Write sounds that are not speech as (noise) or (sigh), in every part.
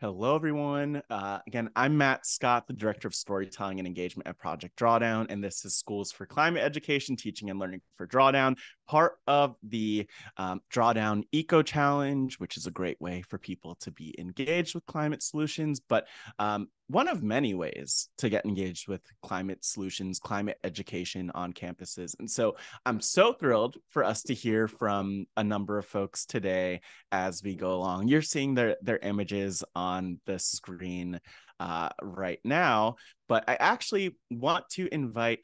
Hello, everyone. Uh, again, I'm Matt Scott, the Director of Storytelling and Engagement at Project Drawdown, and this is Schools for Climate Education, Teaching and Learning for Drawdown, part of the um, Drawdown Eco Challenge, which is a great way for people to be engaged with climate solutions, but um, one of many ways to get engaged with climate solutions, climate education on campuses. And so I'm so thrilled for us to hear from a number of folks today as we go along. You're seeing their, their images on the screen uh, right now. But I actually want to invite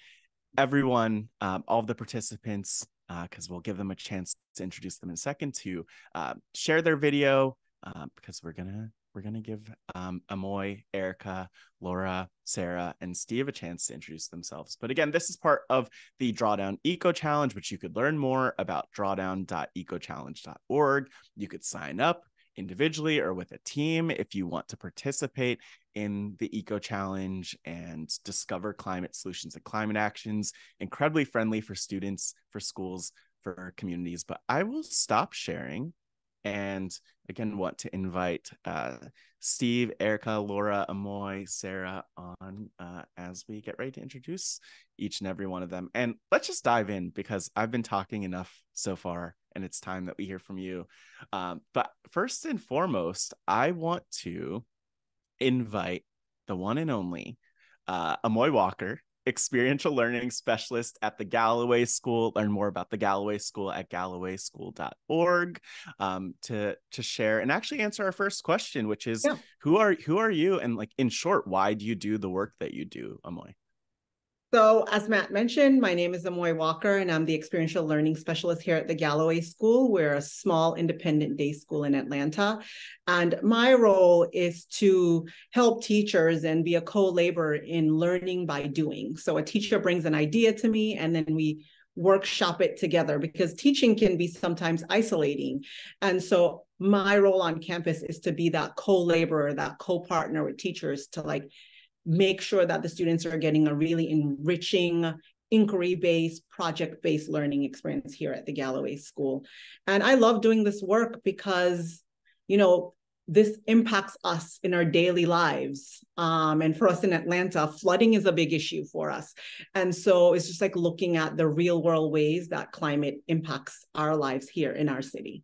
everyone, um, all the participants, because uh, we'll give them a chance to introduce them in a second to uh, share their video uh, because we're gonna we're gonna give um, Amoy, Erica, Laura, Sarah, and Steve a chance to introduce themselves. But again, this is part of the Drawdown Eco Challenge, which you could learn more about drawdown.ecochallenge.org. You could sign up individually or with a team if you want to participate in the eco challenge and discover climate solutions and climate actions incredibly friendly for students for schools for communities but i will stop sharing and again want to invite uh, steve erica laura amoy sarah on uh, as we get ready to introduce each and every one of them and let's just dive in because i've been talking enough so far and it's time that we hear from you. Um, but first and foremost, I want to invite the one and only uh, Amoy Walker, experiential learning specialist at the Galloway School. Learn more about the Galloway School at gallowayschool.org um, to to share and actually answer our first question, which is yeah. who are who are you and like in short, why do you do the work that you do, Amoy? So, as Matt mentioned, my name is Amoy Walker, and I'm the experiential learning specialist here at the Galloway School. We're a small independent day school in Atlanta. And my role is to help teachers and be a co laborer in learning by doing. So, a teacher brings an idea to me, and then we workshop it together because teaching can be sometimes isolating. And so, my role on campus is to be that co laborer, that co partner with teachers to like make sure that the students are getting a really enriching inquiry-based project-based learning experience here at the Galloway School. And I love doing this work because, you know, this impacts us in our daily lives. Um, and for us in Atlanta, flooding is a big issue for us. And so it's just like looking at the real world ways that climate impacts our lives here in our city.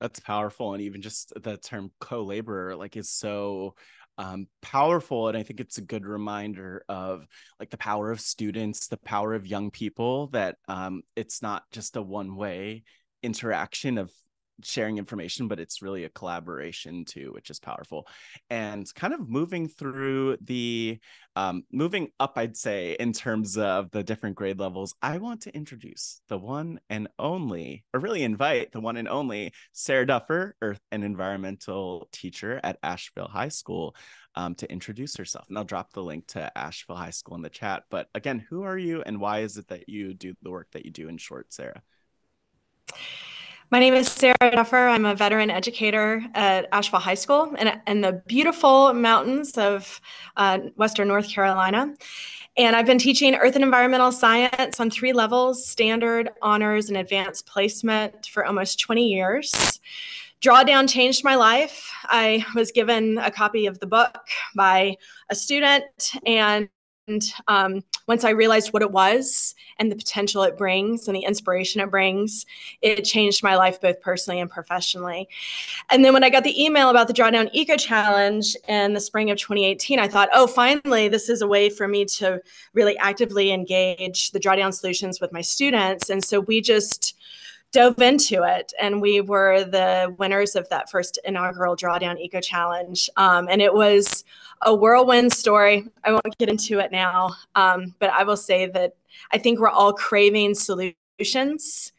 That's powerful. And even just the term co-laborer, like is so um, powerful and i think it's a good reminder of like the power of students the power of young people that um, it's not just a one way interaction of sharing information, but it's really a collaboration too, which is powerful. And kind of moving through the um, moving up, I'd say, in terms of the different grade levels, I want to introduce the one and only, or really invite the one and only Sarah Duffer, Earth and Environmental teacher at Asheville High School, um, to introduce herself. And I'll drop the link to Asheville High School in the chat. But again, who are you and why is it that you do the work that you do in short, Sarah? My name is Sarah Duffer. I'm a veteran educator at Asheville High School in, in the beautiful mountains of uh, Western North Carolina. And I've been teaching earth and environmental science on three levels standard, honors, and advanced placement for almost 20 years. Drawdown changed my life. I was given a copy of the book by a student, and and um, once I realized what it was and the potential it brings and the inspiration it brings, it changed my life both personally and professionally. And then when I got the email about the Drawdown Eco Challenge in the spring of 2018, I thought, oh, finally, this is a way for me to really actively engage the Drawdown solutions with my students. And so we just dove into it and we were the winners of that first inaugural drawdown eco challenge. Um, and it was a whirlwind story. I won't get into it now um, but i will say that i think we're all craving solutions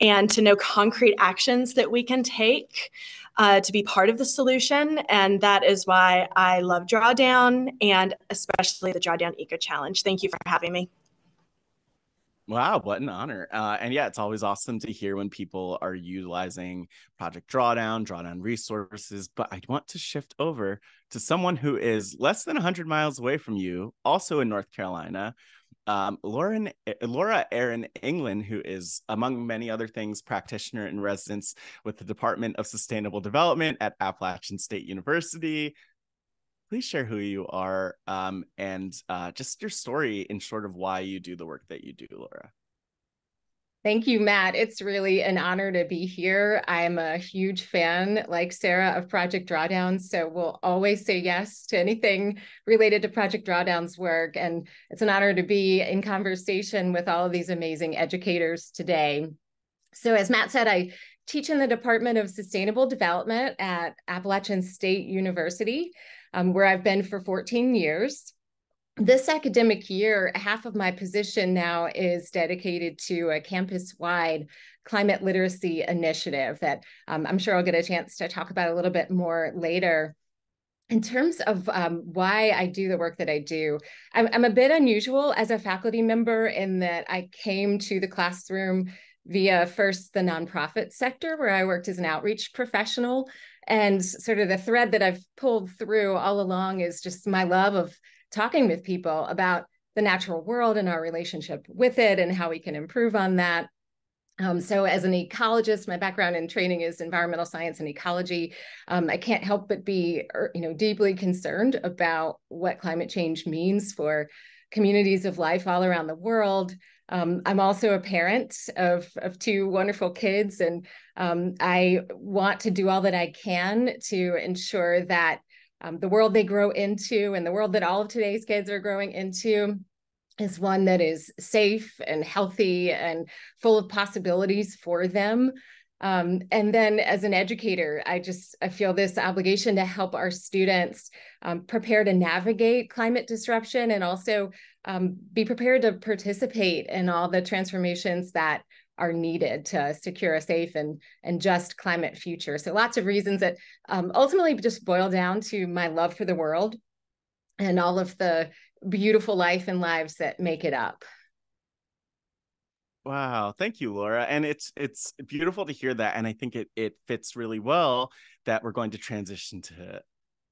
and to know concrete actions that we can take uh, to be part of the solution. And that is why i love drawdown and especially the drawdown eco challenge. Thank you for having me Wow, what an honor. Uh, and yeah, it's always awesome to hear when people are utilizing Project Drawdown, Drawdown resources. But I want to shift over to someone who is less than 100 miles away from you, also in North Carolina, um, Lauren, Laura Erin England, who is, among many other things, practitioner in residence with the Department of Sustainable Development at Appalachian State University. Please share who you are um, and uh, just your story in short of why you do the work that you do, Laura. Thank you, Matt. It's really an honor to be here. I'm a huge fan, like Sarah, of Project Drawdown. So we'll always say yes to anything related to Project Drawdown's work. And it's an honor to be in conversation with all of these amazing educators today. So, as Matt said, I teach in the Department of Sustainable Development at Appalachian State University, um, where I've been for 14 years this academic year, half of my position now is dedicated to a campus wide climate literacy initiative that um, I'm sure I'll get a chance to talk about a little bit more later. In terms of um, why I do the work that I do, I'm, I'm a bit unusual as a faculty member in that I came to the classroom via first the nonprofit sector, where I worked as an outreach professional. And sort of the thread that I've pulled through all along is just my love of talking with people about the natural world and our relationship with it and how we can improve on that. Um, so, as an ecologist, my background and training is environmental science and ecology. Um, I can't help but be, er, you know, deeply concerned about what climate change means for communities of life all around the world. Um, I'm also a parent of, of two wonderful kids, and um, I want to do all that I can to ensure that um, the world they grow into and the world that all of today's kids are growing into is one that is safe and healthy and full of possibilities for them. Um, and then as an educator i just i feel this obligation to help our students um, prepare to navigate climate disruption and also um, be prepared to participate in all the transformations that are needed to secure a safe and, and just climate future. So lots of reasons that um, ultimately just boil down to my love for the world and all of the beautiful life and lives that make it up. Wow, thank you, Laura. And it's it's beautiful to hear that. And I think it it fits really well that we're going to transition to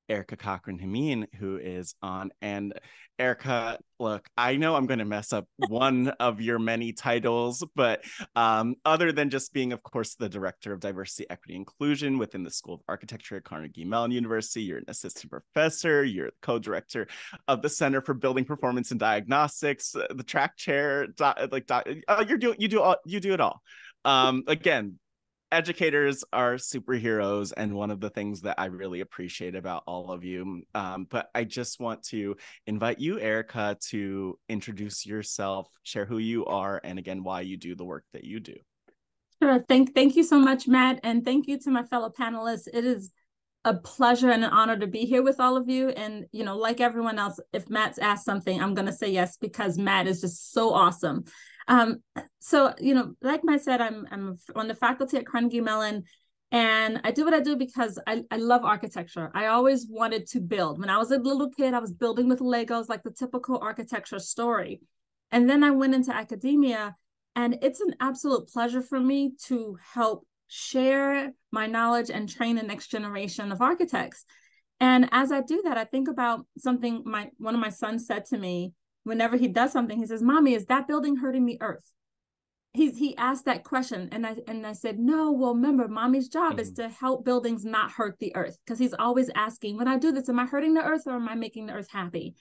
Erica Cochran Hameen, who is on. And Erica, look, I know I'm going to mess up (laughs) one of your many titles, but um, other than just being, of course, the director of diversity, equity, inclusion within the School of Architecture at Carnegie Mellon University, you're an assistant professor, you're the co-director of the Center for Building Performance and Diagnostics, uh, the track chair, like do, uh, you're doing, you do all, you do it all. Um, again, educators are superheroes and one of the things that i really appreciate about all of you um, but i just want to invite you erica to introduce yourself share who you are and again why you do the work that you do. Sure thank thank you so much matt and thank you to my fellow panelists. It is a pleasure and an honor to be here with all of you and you know like everyone else if matt's asked something i'm going to say yes because matt is just so awesome um, so you know, like I said, I'm I'm on the faculty at Carnegie Mellon, and I do what I do because I, I love architecture. I always wanted to build. When I was a little kid, I was building with Legos, like the typical architecture story. And then I went into academia, and it's an absolute pleasure for me to help share my knowledge and train the next generation of architects. And as I do that, I think about something my one of my sons said to me whenever he does something, he says, Mommy, is that building hurting the earth? He's, he asked that question and I and I said, no, well, remember, mommy's job mm-hmm. is to help buildings not hurt the earth. Because he's always asking, when I do this, am I hurting the earth or am I making the earth happy?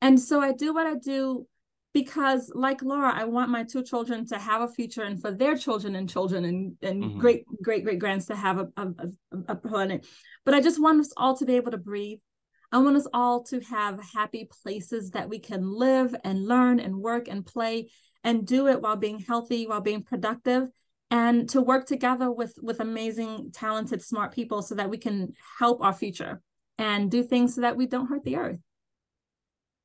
And so I do what I do because like Laura, I want my two children to have a future and for their children and children and, and mm-hmm. great, great, great grands to have a, a, a, a planet. But I just want us all to be able to breathe. I want us all to have happy places that we can live and learn and work and play and do it while being healthy, while being productive and to work together with with amazing talented smart people so that we can help our future and do things so that we don't hurt the earth.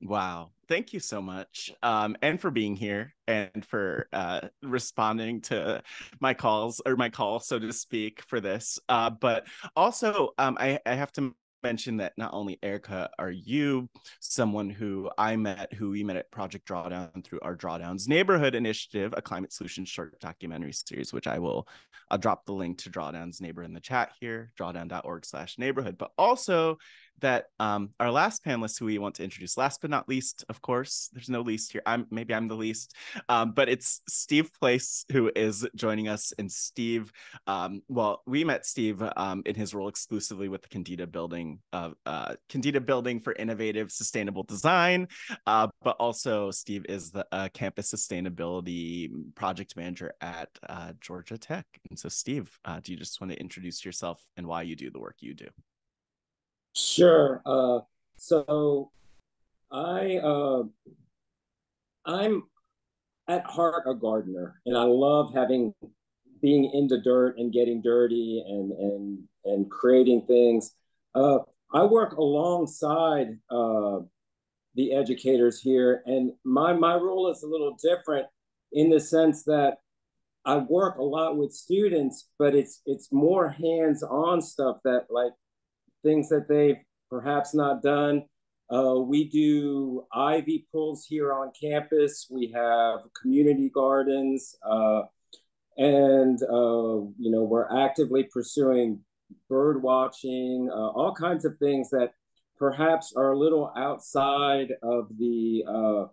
Wow. Thank you so much. Um, and for being here and for uh, responding to my calls or my call, so to speak, for this. Uh, but also, um, I, I have to mention that not only Erica, are you someone who I met, who we met at Project Drawdown through our Drawdowns Neighborhood Initiative, a climate solution short documentary series, which I will I'll drop the link to Drawdown's neighbor in the chat here, drawdown.org slash neighborhood. But also that um, our last panelist who we want to introduce, last but not least, of course, there's no least here. I'm maybe I'm the least, um, but it's Steve Place who is joining us. And Steve, um, well, we met Steve um, in his role exclusively with the Kendeda Building, uh, uh, Kendeda Building for Innovative Sustainable Design, uh, but also Steve is the uh, campus sustainability project manager at uh, Georgia Tech. And so, Steve, uh, do you just want to introduce yourself and why you do the work you do? Sure. Uh, so I uh, I'm at heart a gardener, and I love having being in the dirt and getting dirty and and and creating things. Uh, I work alongside uh, the educators here, and my my role is a little different in the sense that I work a lot with students, but it's it's more hands-on stuff that like things that they've perhaps not done. Uh, we do ivy pulls here on campus. We have community gardens, uh, and uh, you know we're actively pursuing bird watching, uh, all kinds of things that perhaps are a little outside of the uh,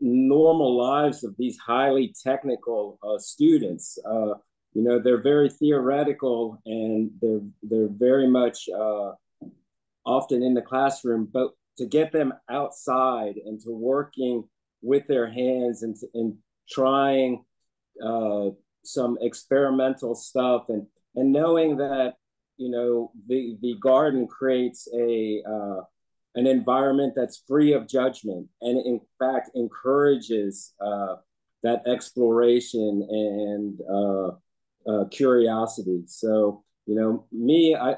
normal lives of these highly technical students. You know, they're very theoretical and they're they're very much often in the classroom, but to get them outside and to working with their hands and, and trying uh, some experimental stuff and, and knowing that, you know, the, the garden creates a, uh, an environment that's free of judgment and in fact encourages uh, that exploration and uh, curiosity. So, you know, me, I,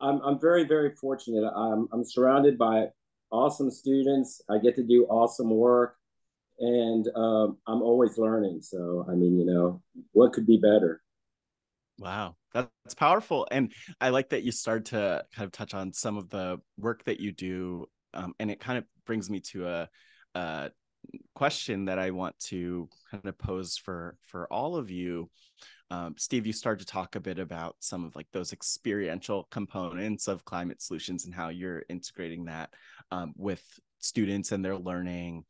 I'm I'm very very fortunate. I'm I'm surrounded by awesome students. I get to do awesome work, and um, I'm always learning. So I mean, you know, what could be better? Wow, that's powerful, and I like that you start to kind of touch on some of the work that you do, um, and it kind of brings me to a, a question that I want to kind of pose for for all of you um, Steve, you started to talk a bit about some of like those experiential components of climate solutions and how you're integrating that um, with students and their learning.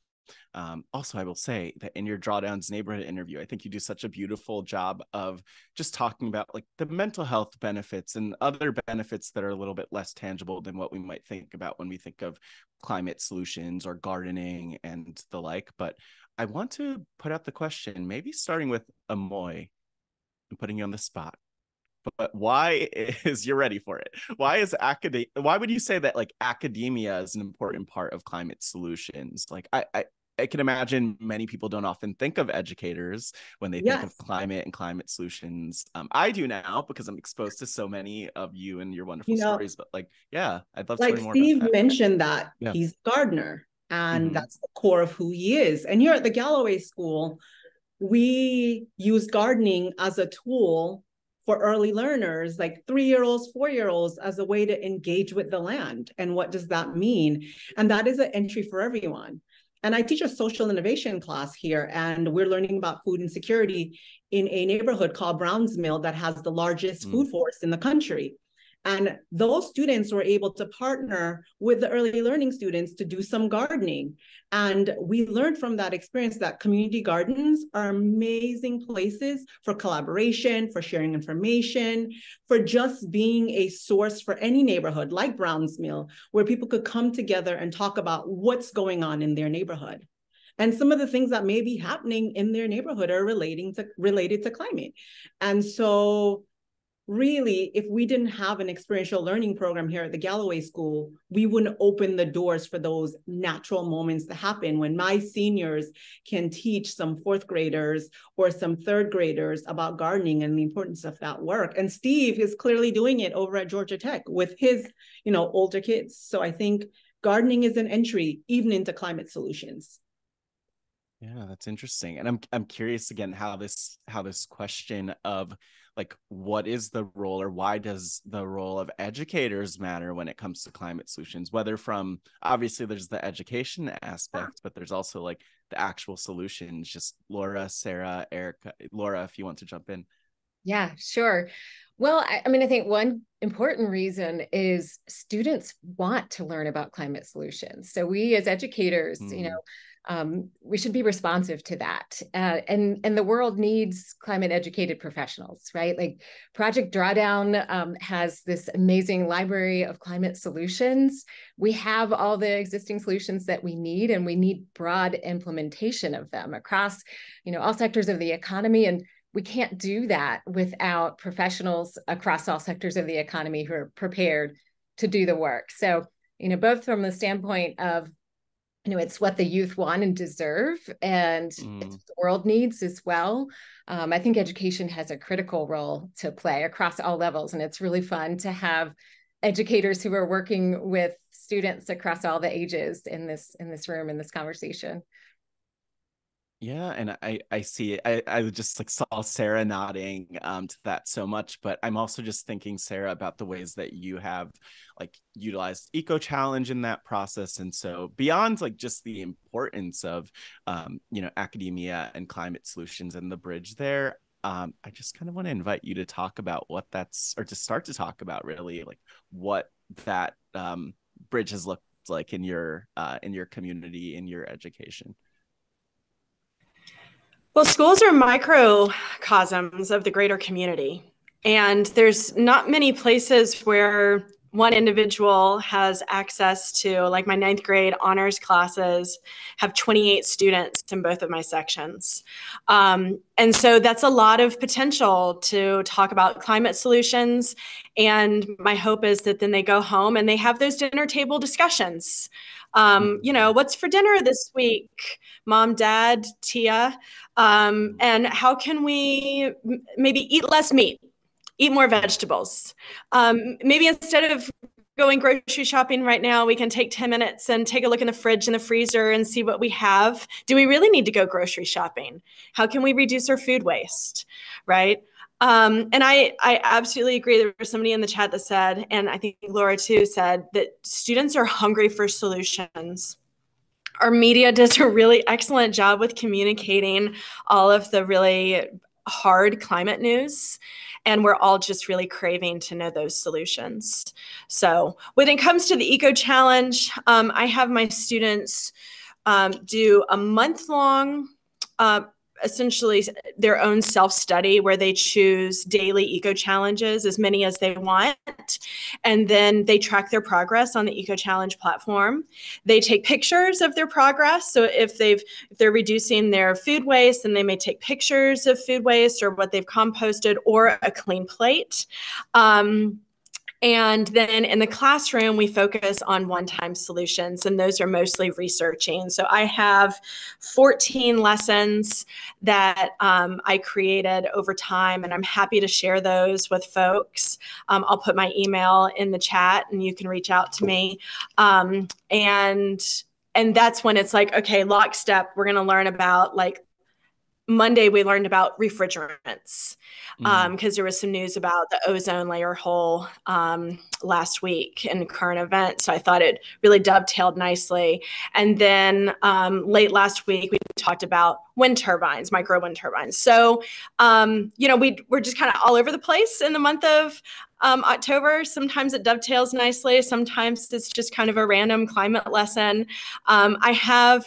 Um, also, I will say that in your drawdowns neighborhood interview, I think you do such a beautiful job of just talking about like the mental health benefits and other benefits that are a little bit less tangible than what we might think about when we think of climate solutions or gardening and the like. But I want to put out the question, maybe starting with Amoy I'm putting you on the spot. But why (laughs) is you're ready for it? Why is academia? Why would you say that like academia is an important part of climate solutions? Like I, I I can imagine many people don't often think of educators when they yes. think of climate and climate solutions. Um, I do now because I'm exposed to so many of you and your wonderful you know, stories. But like, yeah, I'd love like to learn more. Steve that. mentioned that yeah. he's a gardener, and mm-hmm. that's the core of who he is. And here at the Galloway School, we use gardening as a tool for early learners, like three year olds, four year olds, as a way to engage with the land. And what does that mean? And that is an entry for everyone. And I teach a social innovation class here, and we're learning about food insecurity in a neighborhood called Browns Mill that has the largest mm. food forest in the country. And those students were able to partner with the early learning students to do some gardening. And we learned from that experience that community gardens are amazing places for collaboration, for sharing information, for just being a source for any neighborhood like Browns Mill, where people could come together and talk about what's going on in their neighborhood and some of the things that may be happening in their neighborhood are relating to related to climate and so really, if we didn't have an experiential learning program here at the Galloway School, we wouldn't open the doors for those natural moments to happen when my seniors can teach some fourth graders or some third graders about gardening and the importance of that work. And Steve is clearly doing it over at Georgia Tech with his, you know, older kids. So I think gardening is an entry even into climate solutions. Yeah, that's interesting. And I'm I'm curious again how this how this question of like what is the role or why does the role of educators matter when it comes to climate solutions? Whether from obviously there's the education aspect but there's also like the actual solutions just laura sarah erica laura if you want to jump in Yeah, sure. Well, I, I, mean, I think one important reason is students want to learn about climate solutions. So we as educators, mm. you know, um, we should be responsive to that. Uh, and and the world needs climate educated professionals, right? Like Project Drawdown um, has this amazing library of climate solutions. We have all the existing solutions that we need, and we need broad implementation of them across, you know, all sectors of the economy and we can't do that without professionals across all sectors of the economy who are prepared to do the work. So, you know, both from the standpoint of, you know, it's what the youth want and deserve, and mm. it's what the world needs as well. Um, I think education has a critical role to play across all levels, and it's really fun to have educators who are working with students across all the ages in this in this room in this conversation. Yeah, and I I see it. I I just like saw Sarah nodding um to that so much, but I'm also just thinking Sarah about the ways that you have like utilized Eco Challenge in that process, and so beyond like just the importance of um you know academia and climate solutions and the bridge there, um I just kind of want to invite you to talk about what that's or to start to talk about really like what that um bridge has looked like in your uh in your community in your education. Well, schools are microcosms of the greater community. And there's not many places where one individual has access to, like my ninth grade honors classes, have 28 students in both of my sections. Um, and so that's a lot of potential to talk about climate solutions. And my hope is that then they go home and they have those dinner table discussions um, you know, what's for dinner this week, mom, dad, Tia? Um, and how can we maybe eat less meat, eat more vegetables? Um, maybe instead of going grocery shopping right now, we can take 10 minutes and take a look in the fridge and the freezer and see what we have. Do we really need to go grocery shopping? How can we reduce our food waste? Right? Um, and I, I absolutely agree. There was somebody in the chat that said, and I think Laura too said, that students are hungry for solutions. Our media (laughs) does a really excellent job with communicating all of the really hard climate news. And we're all just really craving to know those solutions. So, when it comes to the Eco Challenge, um, I have my students um, do a month long uh, essentially their own self study where they choose daily eco challenges, as many as they want. And then they track their progress on the eco challenge platform. They take pictures of their progress. So if they've if they're reducing their food waste, then they may take pictures of food waste or what they've composted or a clean plate. Um, and then in the classroom, we focus on one time solutions, and those are mostly researching. So I have 14 lessons that um, I created over time, and I'm happy to share those with folks. Um, I'll put my email in the chat, and you can reach out to me. Um, and and that's when it's like, okay, lockstep, we're going to learn about like Monday, we learned about refrigerants because mm. um, there was some news about the ozone layer hole um, last week in current event. So I thought it really dovetailed nicely. And then um, late last week, we talked about wind turbines, micro wind turbines. So, um, you know, we, we're just kind of all over the place in the month of um, October. Sometimes it dovetails nicely. Sometimes it's just kind of a random climate lesson. Um, I have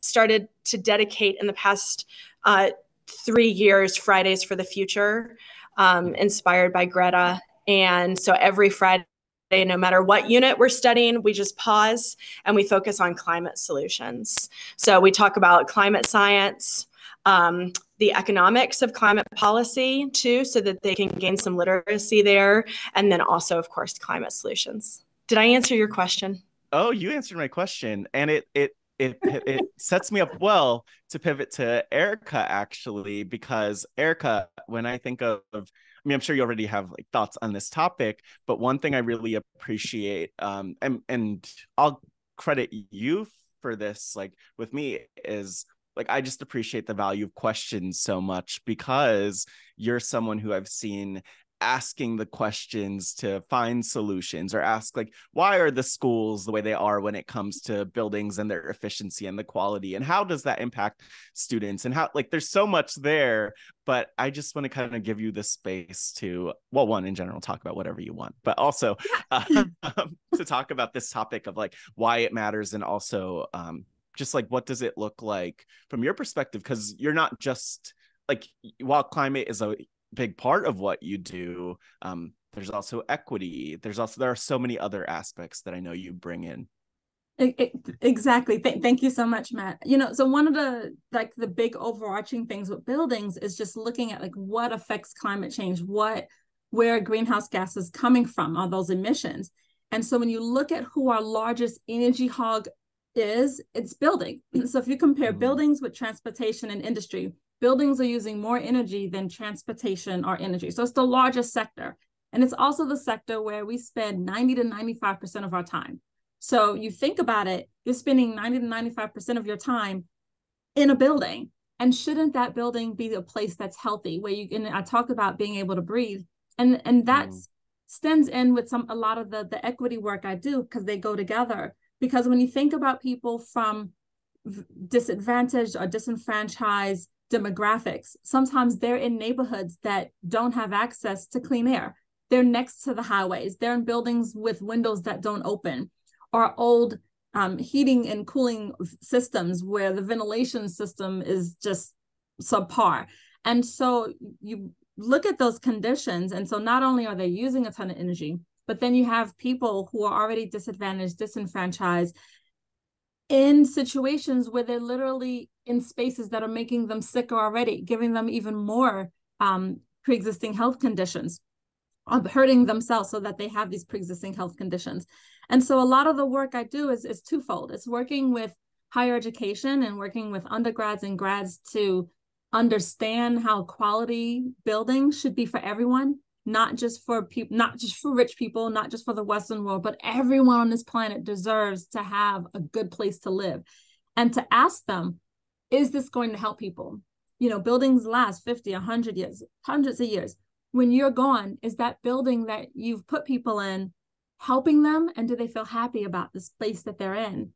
started to dedicate in the past uh, three years Fridays for the Future, um, inspired by Greta. And so every Friday, no matter what unit we're studying, we just pause and we focus on climate solutions. So we talk about climate science, um, the economics of climate policy too, so that they can gain some literacy there, and then also, of course, climate solutions. Did I answer your question? Oh, you answered my question, and it it it it sets me up well to pivot to Erica actually because Erica, when I think of, I mean, I'm sure you already have like thoughts on this topic, but one thing I really appreciate, um, and and I'll credit you for this, like with me, is like I just appreciate the value of questions so much because you're someone who I've seen asking the questions to find solutions or ask like why are the schools the way they are when it comes to buildings and their efficiency and the quality? And how does that impact students? And how like there's so much there but i just want to kind of give you the space to well one in general talk about whatever you want but also uh, (laughs) (laughs) to talk about this topic of like why it matters and also um, just like what does it look like from your perspective? Because you're not just like while climate is a big part of what you do um, there's also equity. There's also there are so many other aspects that i know you bring in. It, it, exactly. Th- thank you so much matt. You know so one of the like the big overarching things with buildings is just looking at like what affects climate change what where greenhouse gas is coming from are those emissions? And so when you look at who our largest energy hog is it's building. (clears throat) So if you compare mm-hmm. buildings with transportation and industry buildings are using more energy than transportation or energy. So it's the largest sector. And it's also the sector where we spend 90 to 95% of our time. So you think about it, you're spending 90 to 95% of your time in a building. And shouldn't that building be a place that's healthy where you can I talk about being able to breathe. And and that mm. stems in with some a lot of the the equity work I do because they go together. Because when you think about people from disadvantaged or disenfranchised demographics. Sometimes they're in neighborhoods that don't have access to clean air. They're next to the highways. They're in buildings with windows that don't open or old um, heating and cooling systems where the ventilation system is just subpar. And so you look at those conditions. And so not only are they using a ton of energy, but then you have people who are already disadvantaged, disenfranchised, in situations where they're literally in spaces that are making them sicker already, giving them even more um, pre-existing health conditions, hurting themselves so that they have these pre-existing health conditions. And so a lot of the work I do is, is twofold. It's working with higher education and working with undergrads and grads to understand how quality building should be for everyone not just for people not just for rich people not just for the western world but everyone on this planet deserves to have a good place to live. And to ask them is this going to help people? You know buildings last 50 100 years hundreds of years. When you're gone is that building that you've put people in helping them? And do they feel happy about the space that they're in?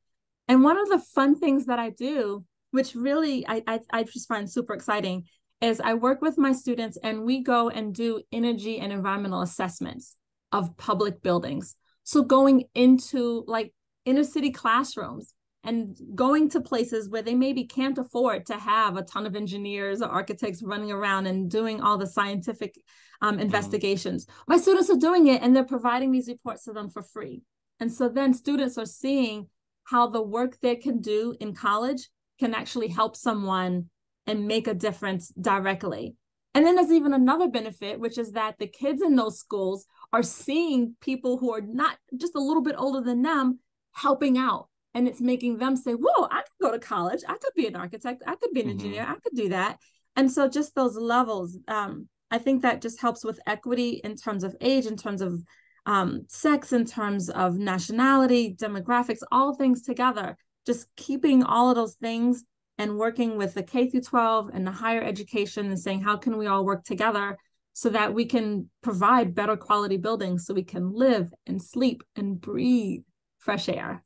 And one of the fun things that i do which really i i, I just find super exciting is I work with my students and we go and do energy and environmental assessments of public buildings. So going into like inner city classrooms and going to places where they maybe can't afford to have a ton of engineers or architects running around and doing all the scientific um, mm-hmm. investigations. Mm. My students are doing it and they're providing these reports to them for free. And so then students are seeing how the work they can do in college can actually help someone and make a difference directly. And then there's even another benefit, which is that the kids in those schools are seeing people who are not just a little bit older than them helping out. And it's making them say, Whoa, I could go to college. I could be an architect. I could be an mm-hmm. engineer. I could do that. And so just those levels, um, I think that just helps with equity in terms of age, in terms of um, sex, in terms of nationality, demographics, all things together. Just keeping all of those things and working with the K through 12 and the higher education and saying how can we all work together so that we can provide better quality buildings so we can live and sleep and breathe fresh air.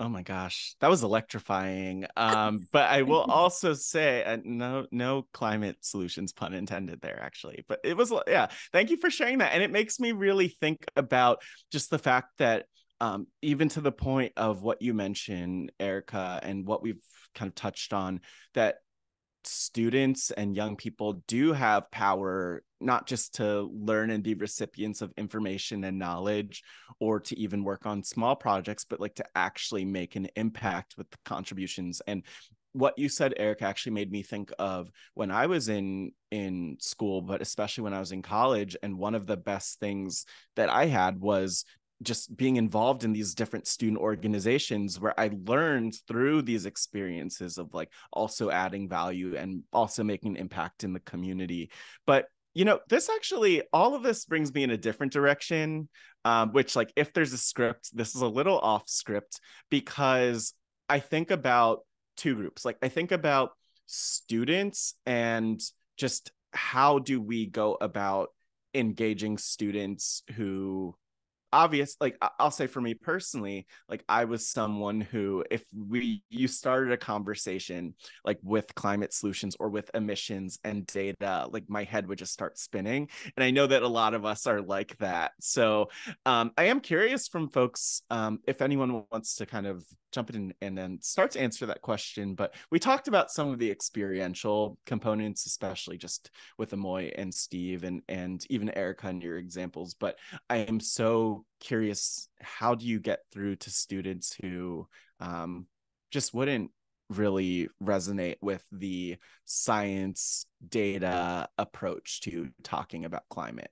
Oh my gosh, that was electrifying. Um, (laughs) but I will also say, uh, no, no climate solutions, pun intended there, actually. But it was, yeah. Thank you for sharing that, and it makes me really think about just the fact that, um, even to the point of what you mentioned, Erica, and what we've kind of touched on that students and young people do have power not just to learn and be recipients of information and knowledge or to even work on small projects but like to actually make an impact with the contributions. And what you said eric actually made me think of when i was in in school but especially when i was in college and one of the best things that i had was just being involved in these different student organizations where I learned through these experiences of like also adding value and also making an impact in the community. But you know, this actually all of this brings me in a different direction. Um, which like if there's a script, this is a little off script because I think about two groups. Like I think about students and just how do we go about engaging students who obvious like i'll say for me personally like i was someone who if we you started a conversation like with climate solutions or with emissions and data like my head would just start spinning and i know that a lot of us are like that so um, i am curious from folks um, if anyone wants to kind of jump in and then start to answer that question. But we talked about some of the experiential components, especially just with Amoy and Steve and and even Erica in your examples. But I am so curious, how do you get through to students who um, just wouldn't really resonate with the science data approach to talking about climate?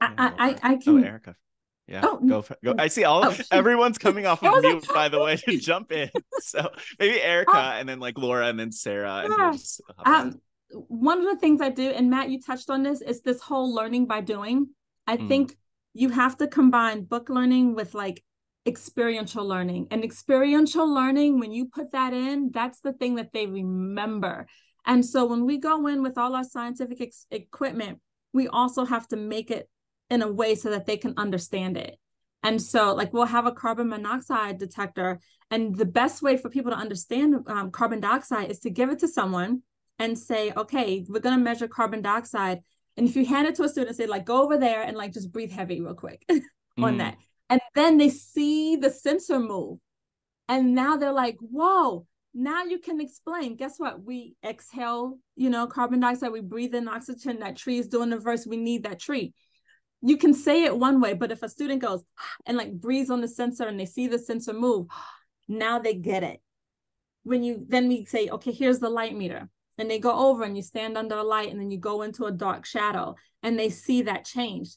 I, I, I oh, can. Oh, Erica. Yeah, oh, go for, go. I see all oh, (laughs) everyone's coming off of mute, by the way, to jump in. (laughs) So maybe (laughs) Erica, oh. and then like Laura, and then Sarah. Yeah. And um, one of the things I do, and Matt, you touched on this, is this whole learning by doing. I mm. think you have to combine book learning with like experiential learning, and experiential learning. When you put that in, that's the thing that they remember. And so when we go in with all our scientific ex- equipment, we also have to make it in a way so that they can understand it. And so, like, we'll have a carbon monoxide detector. And the best way for people to understand um, carbon dioxide is to give it to someone and say, okay, we're going to measure carbon dioxide. And if you hand it to a student, say, like, go over there and like just breathe heavy real quick (laughs) on mm. that. And then they see the sensor move. And now they're like, whoa, now you can explain. Guess what? We exhale, you know, carbon dioxide, we breathe in oxygen. That tree is doing the verse. We need that tree you can say it one way, but if a student goes (gasps) and like breathes on the sensor and they see the sensor move, (gasps) now they get it. When you then we say, okay, here's the light meter. And they go over and you stand under a light and then you go into a dark shadow and they see that change.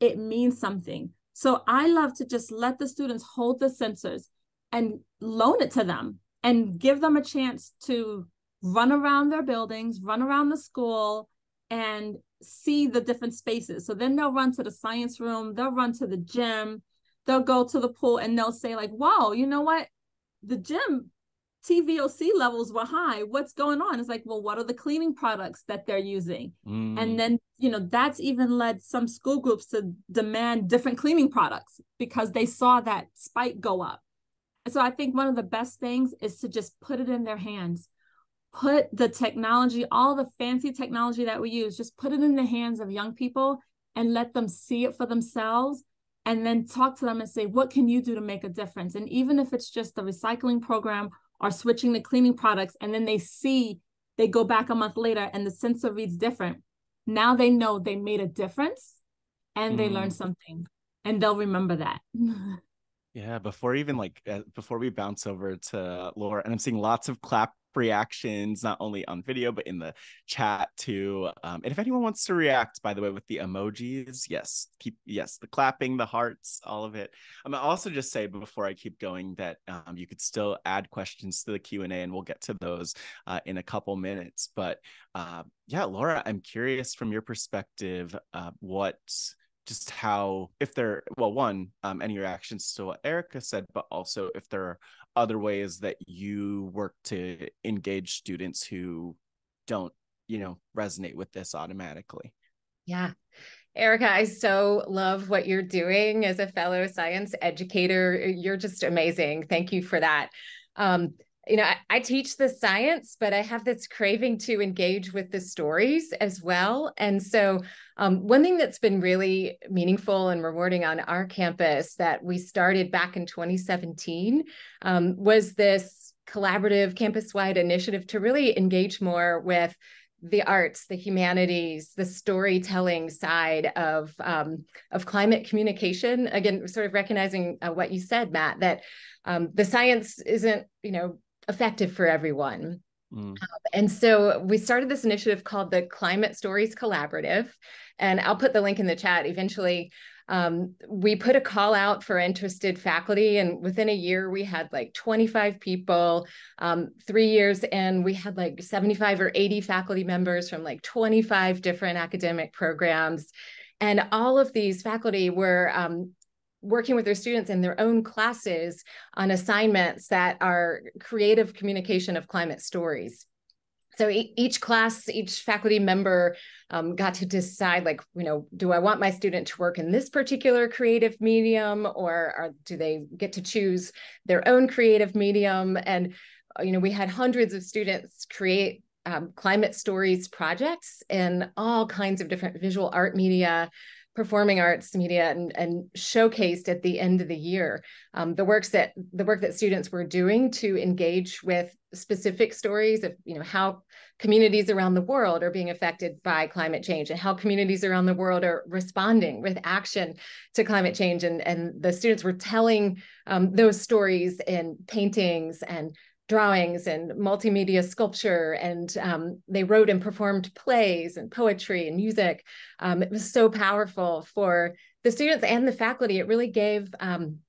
It means something. So I love to just let the students hold the sensors and loan it to them and give them a chance to run around their buildings, run around the school, and see the different spaces. So then they'll run to the science room, they'll run to the gym, they'll go to the pool and they'll say, like, wow, you know what? The gym TVOC levels were high. What's going on? It's like, well, what are the cleaning products that they're using? Mm. And then, you know, that's even led some school groups to demand different cleaning products because they saw that spike go up. so I think one of the best things is to just put it in their hands put the technology, all the fancy technology that we use, just put it in the hands of young people and let them see it for themselves and then talk to them and say, what can you do to make a difference? And even if it's just the recycling program or switching the cleaning products, and then they see, they go back a month later and the sensor reads different. Now they know they made a difference and mm. they learned something and they'll remember that. (laughs) yeah, before even like uh, before we bounce over to Laura, and I'm seeing lots of clap reactions not only on video but in the chat too um, and if anyone wants to react by the way with the emojis yes keep yes the clapping the hearts all of it. I'm also just say before i keep going that um, you could still add questions to the q&a and we'll get to those uh, in a couple minutes but uh, yeah laura i'm curious from your perspective uh, what just how if there well one um any reactions to what erica said but also if there are other ways that you work to engage students who don't you know resonate with this automatically yeah Erica, I so love what you're doing as a fellow science educator. You're just amazing. Thank you for that. Um, you know, I, I, teach the science, but I have this craving to engage with the stories as well. And so, um, one thing that's been really meaningful and rewarding on our campus that we started back in 2017 um, was this collaborative campus wide initiative to really engage more with the arts, the humanities, the storytelling side of um, of climate communication. Again, sort of recognizing uh, what you said, Matt, that um, the science isn't, you know, effective for everyone. Mm. Um, and so we started this initiative called the Climate Stories Collaborative. And I'll put the link in the chat eventually. Um, we put a call out for interested faculty, and within a year, we had like 25 people. Um, three years in, we had like 75 or 80 faculty members from like 25 different academic programs. And all of these faculty were um, working with their students in their own classes on assignments that are creative communication of climate stories. so each class, each faculty member um, got to decide, like, you know, do I want my student to work in this particular creative medium, or are, do they get to choose their own creative medium? And uh, you know, we had hundreds of students create um, climate stories projects in all kinds of different visual art media, performing arts media and, and showcased at the end of the year. Um, the works that the work that students were doing to engage with specific stories of you know how communities around the world are being affected by climate change and how communities around the world are responding with action to climate change. And and the students were telling um, those stories in paintings and drawings and multimedia sculpture and um, they wrote and performed plays and poetry and music. Um, it was so powerful for the students and the faculty. It really gave um,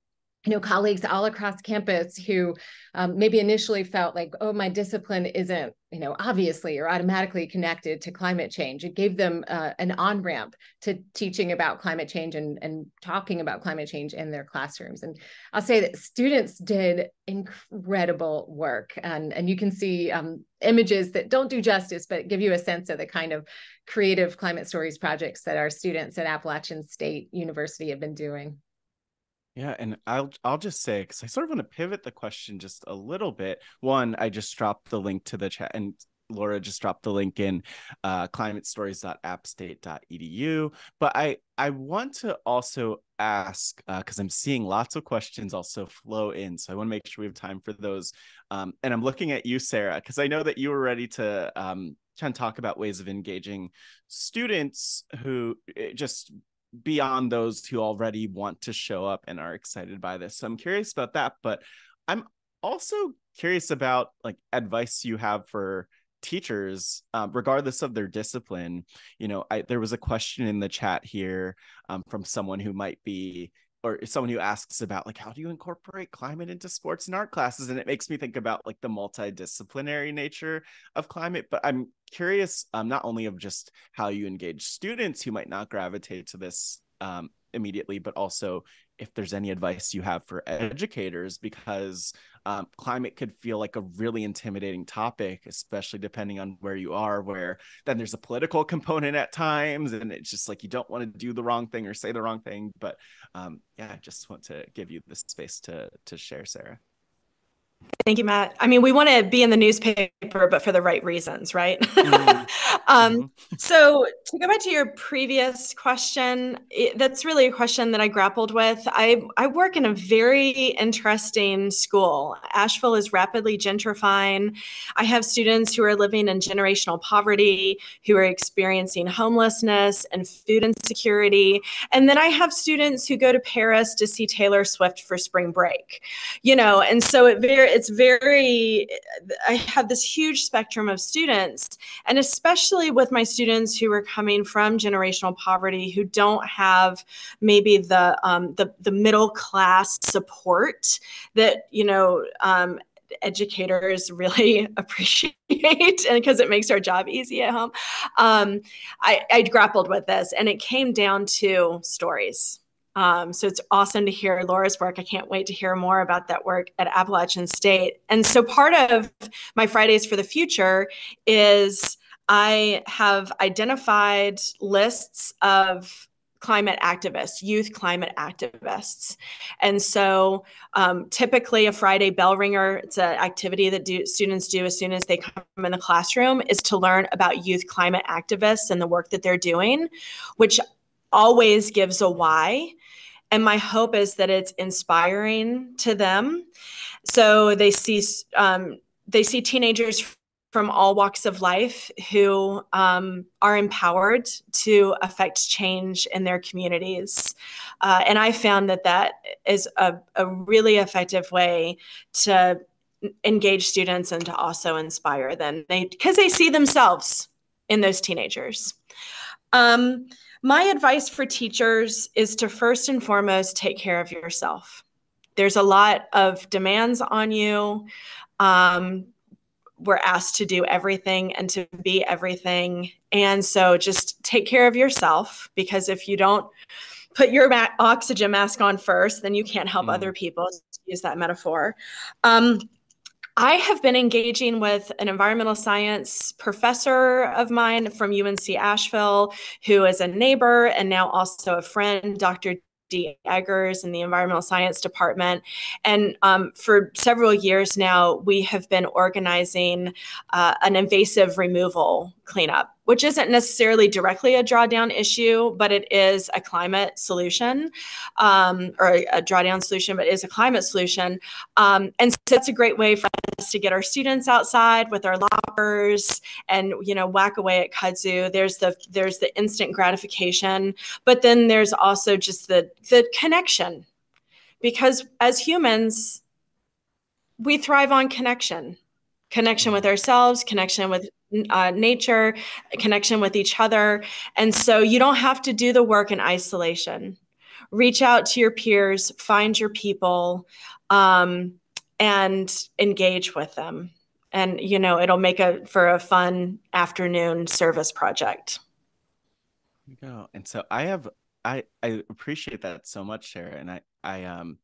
you know colleagues all across campus who um, maybe initially felt like oh my discipline isn't you know obviously or automatically connected to climate change. It gave them uh, an on ramp to teaching about climate change and, and talking about climate change in their classrooms. And i'll say that students did incredible work. And and you can see um, images that don't do justice but give you a sense of the kind of creative climate stories projects that our students at appalachian state university have been doing yeah, and I'll I'll just say because I sort of want to pivot the question just a little bit. One, I just dropped the link to the chat, and Laura just dropped the link in uh, climatestories.appstate.edu. But I I want to also ask because uh, I'm seeing lots of questions also flow in, so I want to make sure we have time for those. Um, and I'm looking at you, Sarah, because I know that you were ready to um, and talk about ways of engaging students who eh, just beyond those who already want to show up and are excited by this. So I'm curious about that, but I'm also curious about like advice you have for teachers um, regardless of their discipline you know I, there was a question in the chat here um, from someone who might be or someone who asks about like how do you incorporate climate into sports and art classes? and it makes me think about like the multidisciplinary nature of climate but i'm curious um, not only of just how you engage students who might not gravitate to this um, immediately but also if there's any advice you have for educators because um, climate could feel like a really intimidating topic, especially depending on where you are, where then there's a political component at times. And it's just like you don't want to do the wrong thing or say the wrong thing. But um, yeah, I just want to give you the space to to share, Sarah. Thank you, Matt. I mean, we want to be in the newspaper, but for the right reasons, right? Mm-hmm. (laughs) um, mm-hmm. So, to go back to your previous question, it, that's really a question that I grappled with. I, I work in a very interesting school. Asheville is rapidly gentrifying. I have students who are living in generational poverty, who are experiencing homelessness and food insecurity. And then I have students who go to Paris to see Taylor Swift for spring break, you know, and so it very it's very i have this huge spectrum of students and especially with my students who are coming from generational poverty who don't have maybe the um, the, the middle class support that you know um, educators really (laughs) appreciate and because it makes our job easy at home. Um, I, I grappled with this and it came down to stories um, so it's awesome to hear Laura's work. I can't wait to hear more about that work at Appalachian State. And so part of my Fridays for the Future is I have identified lists of climate activists, youth climate activists. And so um, typically a Friday bell ringer, it's an activity that do, students do as soon as they come in the classroom, is to learn about youth climate activists and the work that they're doing, which always gives a why. And my hope is that it's inspiring to them. So they see um, they see teenagers from all walks of life who um, are empowered to affect change in their communities. Uh, and I found that that is a, a really effective way to engage students and to also inspire them they because they see themselves in those teenagers. Um, my advice for teachers is to first and foremost take care of yourself. There's a lot of demands on you. Um, we're asked to do everything and to be everything. And so just take care of yourself because if you don't put your ma- oxygen mask on first, then you can't help mm. other people. Use that metaphor. Um, I have been engaging with an environmental science professor of mine from UNC Asheville, who is a neighbor and now also a friend, Dr. D. Eggers in the environmental science department. And um, for several years now, we have been organizing uh, an invasive removal cleanup, which isn't necessarily directly a drawdown issue, but it is a climate solution um, or a, a, drawdown solution, but is a climate solution. Um, and so that's a great way for us to get our students outside with our loppers and you know whack away at kudzu. There's the there's the instant gratification, but then there's also just the the connection, because as humans, we thrive on connection connection with ourselves, connection with uh, nature, connection with each other. And so you don't have to do the work in isolation. Reach out to your peers, find your people, um, and engage with them. And you know it'll make a for a fun afternoon service project. you go. And so I have I I appreciate that so much, Sarah. And I I um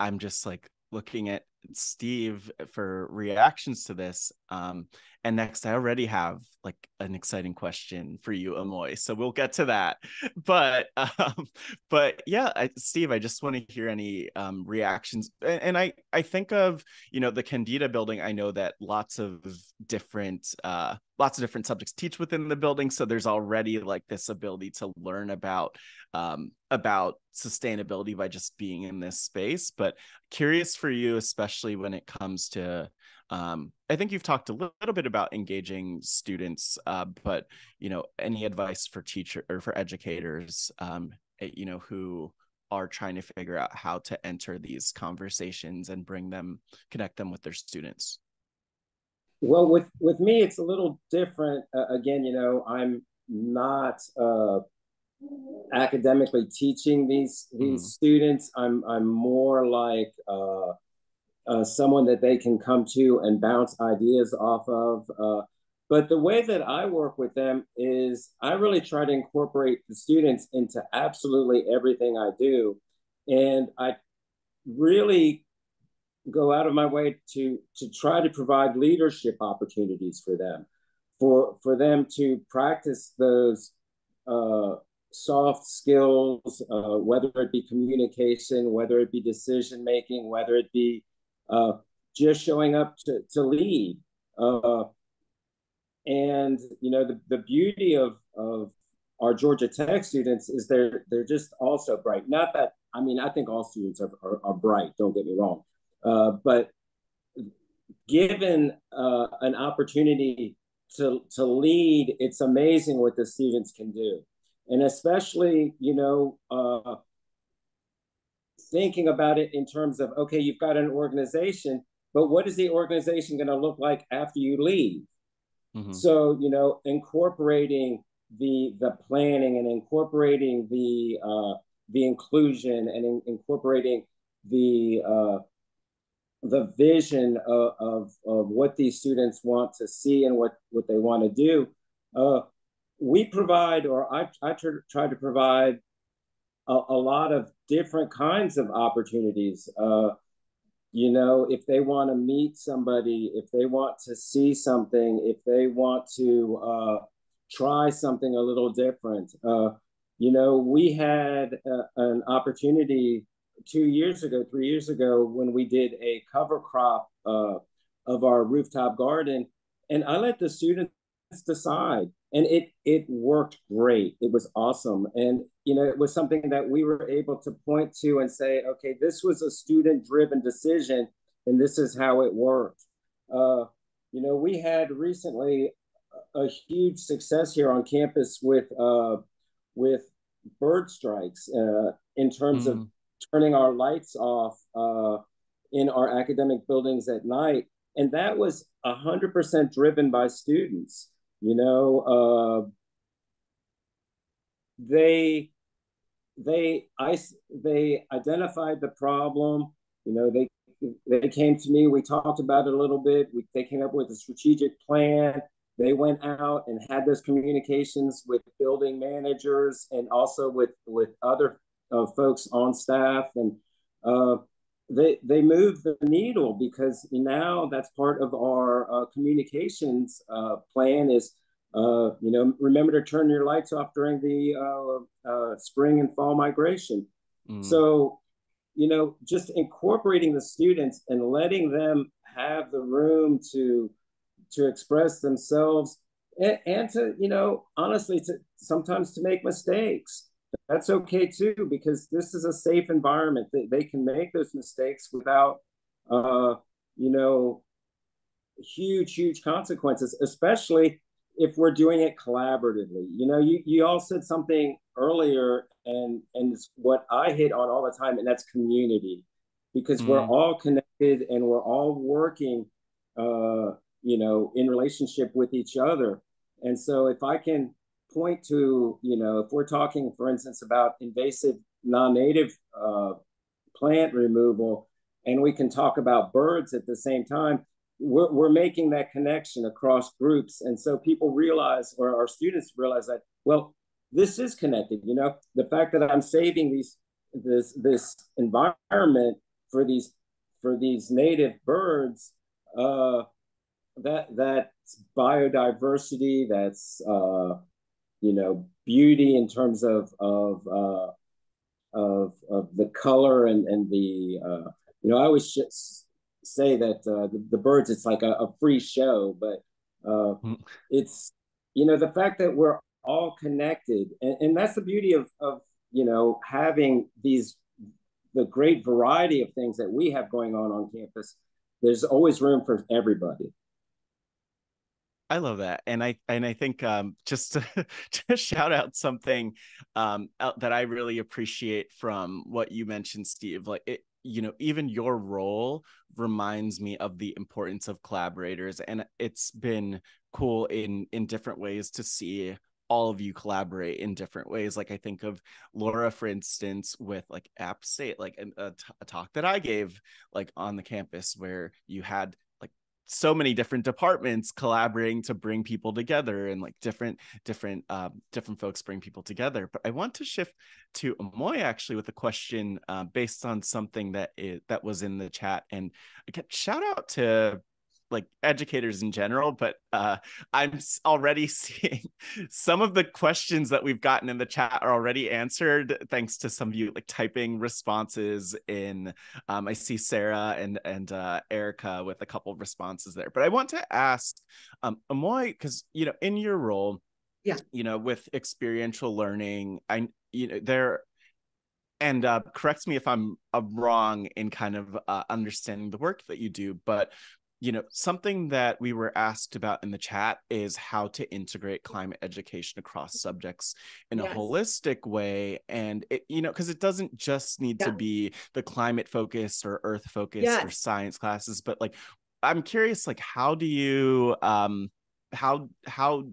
I'm just like looking at Steve for reactions to this. Um, and next, I already have like an exciting question for you, Amoy. So we'll get to that. (laughs) But um, but yeah, I, Steve, I just want to hear any um, reactions. And, and, I I think of you know the Kendeda building. I know that lots of different uh, lots of different subjects teach within the building, so there's already like this ability to learn about um, about sustainability by just being in this space. But curious for you, especially when it comes to um, I think you've talked a little bit about engaging students, uh, but you know, any advice for teacher or for educators, um, eh, you know, who are trying to figure out how to enter these conversations and bring them, connect them with their students. Well, with with me, it's a little different. Uh, again, you know, I'm not uh, academically teaching these these mm. students. I'm I'm more like uh, uh, someone that they can come to and bounce ideas off of. Uh, but the way that I work with them is I really try to incorporate the students into absolutely everything I do. And I really go out of my way to, to try to provide leadership opportunities for them, for, for them to practice those uh, soft skills, uh, whether it be communication, whether it be decision making, whether it be uh, just showing up to, to lead. Uh, and you know the, the beauty of, of our Georgia Tech students is they're they're just also bright. Not that I mean I think all students are, are, are bright. Don't get me wrong, uh, but given uh, an opportunity to to lead, it's amazing what the students can do, and especially you know uh, thinking about it in terms of okay, you've got an organization, but what is the organization going to look like after you leave? Mm-hmm. So you know, incorporating the the planning and incorporating the uh, the inclusion and in, incorporating the uh, the vision of, of, of what these students want to see and what what they want to do. Uh, we provide, or I, I try to provide a, a lot of different kinds of opportunities. Uh, you know, if they want to meet somebody, if they want to see something, if they want to uh, try something a little different. Uh, you know, we had uh, an opportunity two years ago, three years ago, when we did a cover crop uh, of our rooftop garden, and I let the students decide and it it worked great. It was awesome. And you know it was something that we were able to point to and say okay this was a student driven decision and this is how it worked. Uh, you know we had recently a huge success here on campus with uh, with bird strikes uh, in terms mm. of turning our lights off uh, in our academic buildings at night and that was 100% driven by students you know, uh, they they I, they identified the problem. You know, they they came to me. We talked about it a little bit. We, they came up with a strategic plan. They went out and had those communications with building managers and also with with other uh, folks on staff. And uh, they they move the needle because now that's part of our uh, communications uh, plan is uh, you know remember to turn your lights off during the uh, uh, spring and fall migration mm. so you know just incorporating the students and letting them have the room to to express themselves and, and to you know honestly to sometimes to make mistakes that's okay too because this is a safe environment. They, they can make those mistakes without uh you know huge huge consequences especially if we're doing it collaboratively. You know you you all said something earlier and and it's what i hit on all the time and that's community. Because mm. we're all connected and we're all working uh you know in relationship with each other. And so if i can point to, you know, if we're talking, for instance, about invasive non-native uh, plant removal, and we can talk about birds at the same time, we're, we're making that connection across groups. And so people realize, or our students realize that, well, this is connected. You know, the fact that I'm saving these this this environment for these for these native birds, uh, that that's biodiversity, that's uh, you know beauty in terms of of uh, of of the color and and the uh, you know I always say that uh, the, the, birds it's like a, a free show, but uh, mm. it's you know the fact that we're all connected, and, and that's the beauty of of you know having these the great variety of things that we have going on on campus. There's always room for everybody. I love that, and I and I think um, just to, (laughs) to shout out something um, that I really appreciate from what you mentioned, Steve. Like it, you know, even your role reminds me of the importance of collaborators, and it's been cool in in different ways to see all of you collaborate in different ways. Like I think of Laura, for instance, with like App State, like a, a talk that I gave like on the campus where you had so many different departments collaborating to bring people together and like different different um, different folks bring people together. But i want to shift to amoy actually with a question uh, based on something that is, that was in the chat. And again shout out to like educators in general, but uh, I'm already (laughs) seeing some of the questions that we've gotten in the chat are already answered thanks to some of you like typing responses in. Um, I see Sarah and and uh, Erica with a couple of responses there, but I want to ask um, Amoy because you know in your role, yeah, you know with experiential learning, I you know there and uh, correct me if I'm uh, wrong in kind of uh, understanding the work that you do, but you know, something that we were asked about in the chat is how to integrate climate education across subjects in yes. a holistic way. And it, you know, because it doesn't just need yeah. to be the climate focused or earth focused yes. or science classes, but like, I'm curious, like, how do you, um, how, how,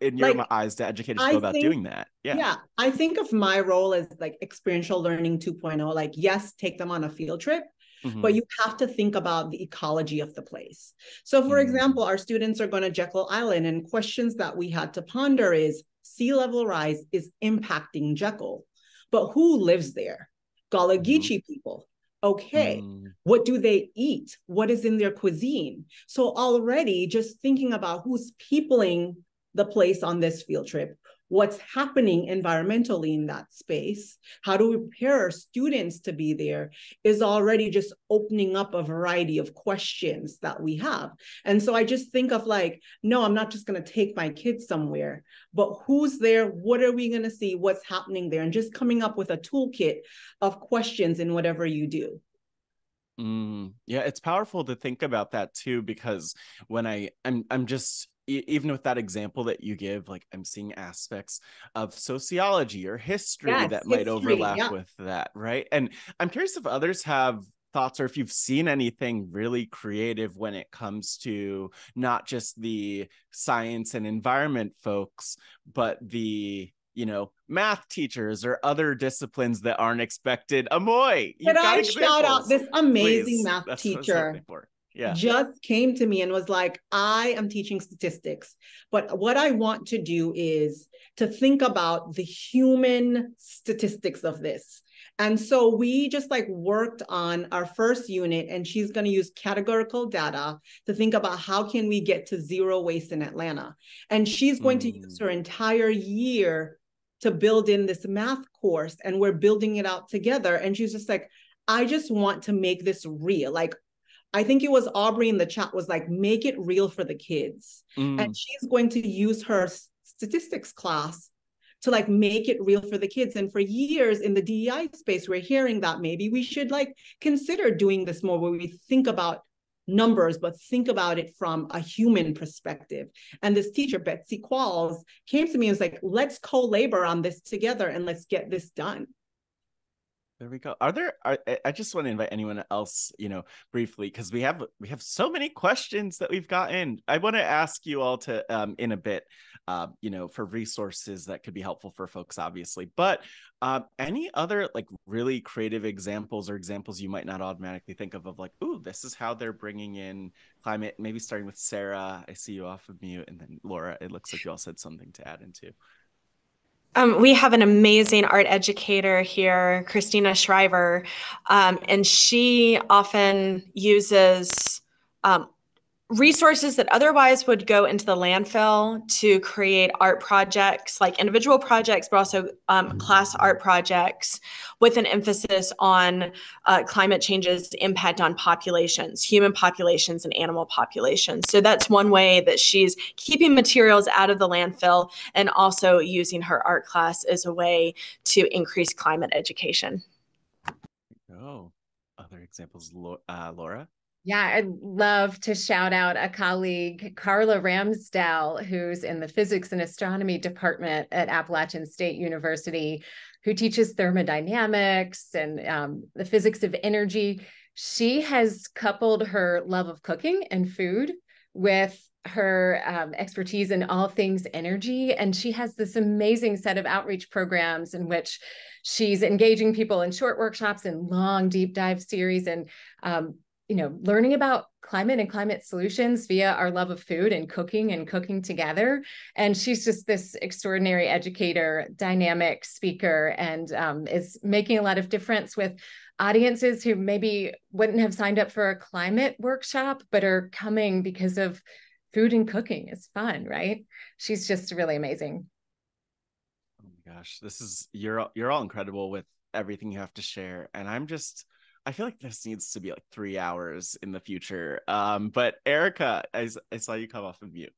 in your like, eyes, do educators go about think, doing that? Yeah. Yeah. I think of my role as like experiential learning 2.0. Like, yes, take them on a field trip, Mm-hmm. But you have to think about the ecology of the place. So, for mm-hmm. example, our students are going to Jekyll Island, and questions that we had to ponder is sea level rise is impacting Jekyll, but who lives there? Gullah Geechee mm-hmm. people. Okay, mm. what do they eat? What is in their cuisine? So, already just thinking about who's peopling the place on this field trip, what's happening environmentally in that space, how do we prepare our students to be there, is already just opening up a variety of questions that we have. And so I just think of like, no, I'm not just going to take my kids somewhere, but who's there? What are we going to see? What's happening there? And just coming up with a toolkit of questions in whatever you do. Mm, yeah, it's powerful to think about that too because when I I'm I'm just even with that example that you give like i'm seeing aspects of sociology or history yes, that history, might overlap yeah. with that right and i'm curious if others have thoughts or if you've seen anything really creative when it comes to not just the science and environment folks but the you know math teachers or other disciplines that aren't expected amoy you can i shout out this amazing Please. math That's teacher yeah. just came to me and was like, I am teaching statistics, but what I want to do is to think about the human statistics of this. And so we just like worked on our first unit and she's going to use categorical data to think about how can we get to zero waste in Atlanta. And she's going mm. to use her entire year to build in this math course and we're building it out together and she's just like I just want to make this real. Like I think it was Aubrey in the chat was like, make it real for the kids. Mm. And she's going to use her statistics class to like make it real for the kids. And for years in the DEI space, we're hearing that maybe we should like consider doing this more where we think about numbers, but think about it from a human perspective. And this teacher, Betsy Qualls, came to me and was like, let's co-labor on this together and let's get this done. There we go. Are there? Are, I just want to invite anyone else, you know, briefly because we have we have so many questions that we've gotten. I want to ask you all to, um, in a bit, uh, you know, for resources that could be helpful for folks, obviously. But uh, any other like really creative examples or examples you might not automatically think of of like, ooh, this is how they're bringing in climate. Maybe starting with Sarah. I see you off of mute, and then Laura. It looks like you all said something to add into. Um, we have an amazing art educator here, Christina Shriver, um, and she often uses um, resources that otherwise would go into the landfill to create art projects, like individual projects, but also um, class art projects with an emphasis on uh, climate change's impact on populations, human populations and animal populations. So that's one way that she's keeping materials out of the landfill and also using her art class as a way to increase climate education. Oh, other examples, uh, Laura? Yeah, I'd love to shout out a colleague, Carla Ramsdell, who's in the physics and astronomy department at Appalachian State University, who teaches thermodynamics and um, the physics of energy. She has coupled her love of cooking and food with her um, expertise in all things energy. And she has this amazing set of outreach programs in which she's engaging people in short workshops and long deep dive series and um, you know, learning about climate and climate solutions via our love of food and cooking and cooking together. And she's just this extraordinary educator, dynamic speaker, and um, is making a lot of difference with audiences who maybe wouldn't have signed up for a climate workshop, but are coming because of food and cooking is fun, right? She's just really amazing. Oh my gosh, this is you're you're all incredible with everything you have to share, and I'm just I feel like this needs to be like three hours in the future. Um, but Erica, I, I saw you come off of mute.